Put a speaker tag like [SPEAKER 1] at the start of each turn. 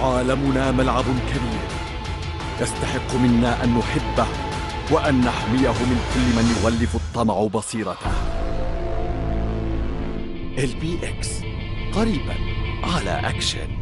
[SPEAKER 1] عالمنا ملعب كبير. يستحق منا أن نحبه وأن نحميه من كل من يغلف الطمع بصيرته. LBX قريبا على أكشن.